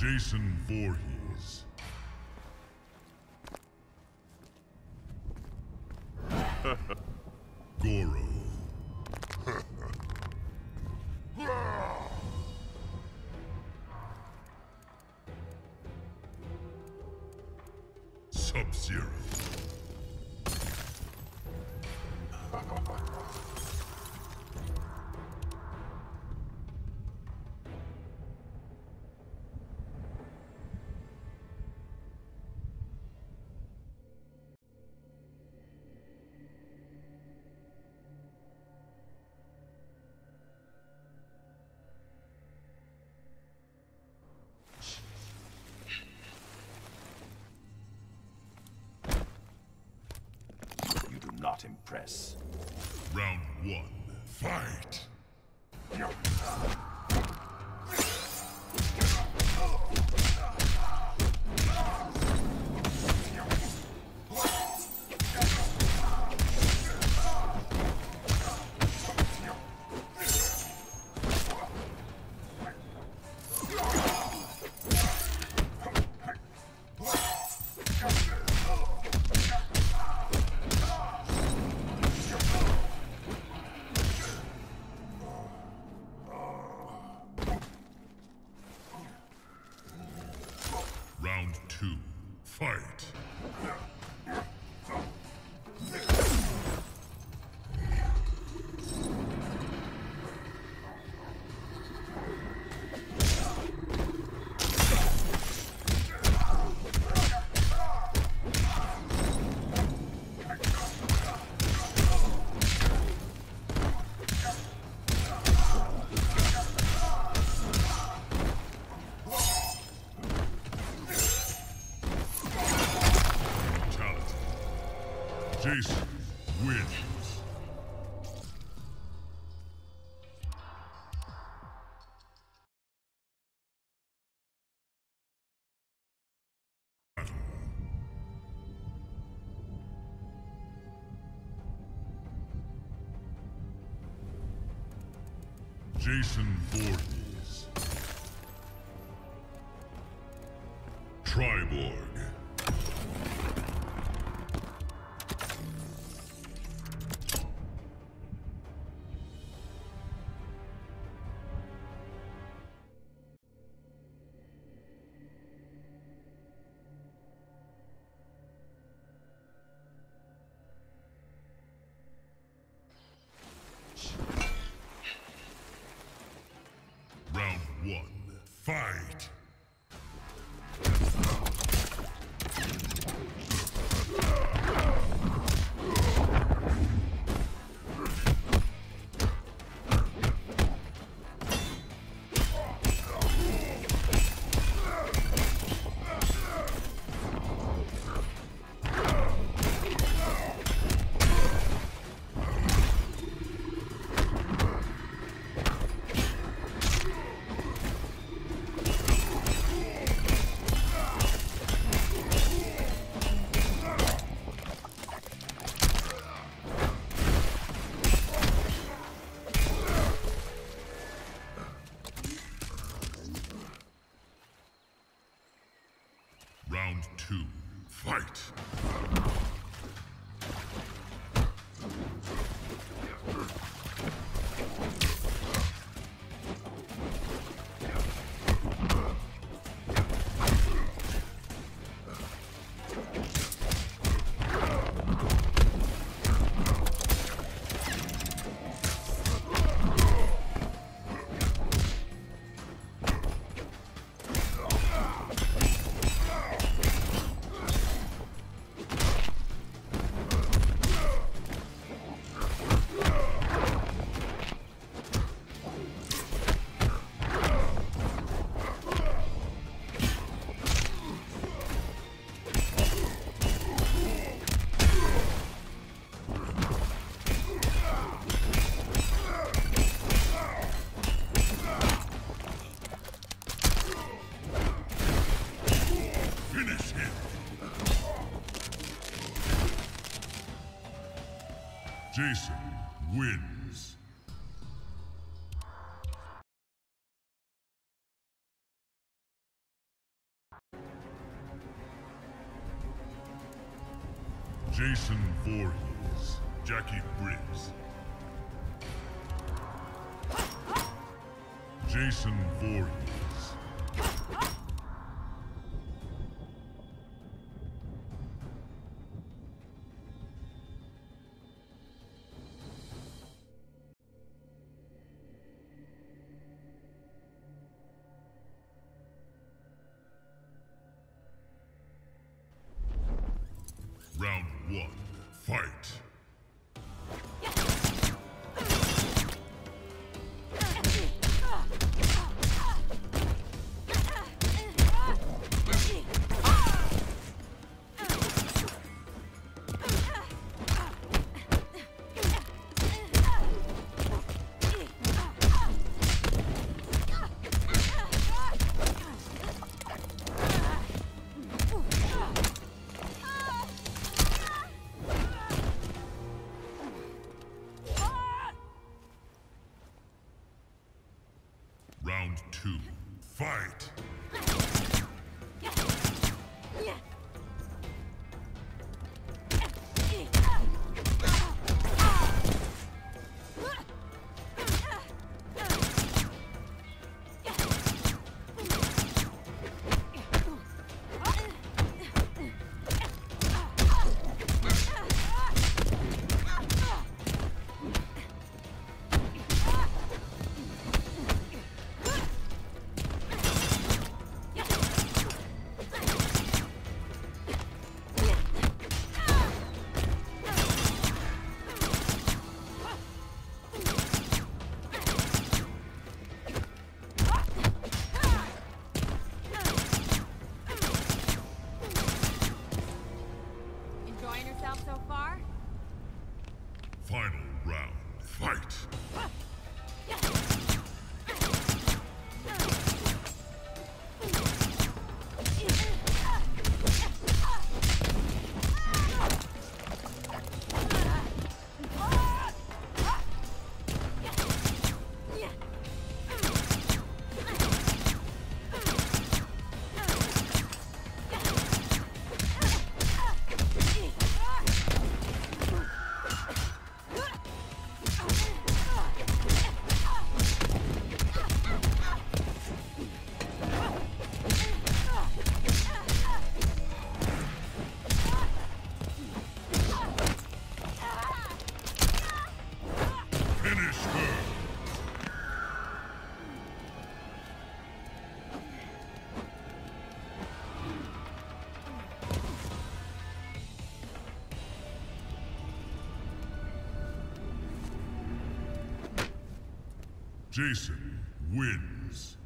Jason Voorhees. Goro. Sub-Zero. Not impress. Round one. Fight! Jason Voorhees. Triborg. One. Fight! Round two. Fight! Jason wins. Jason Voorhees, Jacqui Briggs. Jason Voorhees. Fight! Jason wins.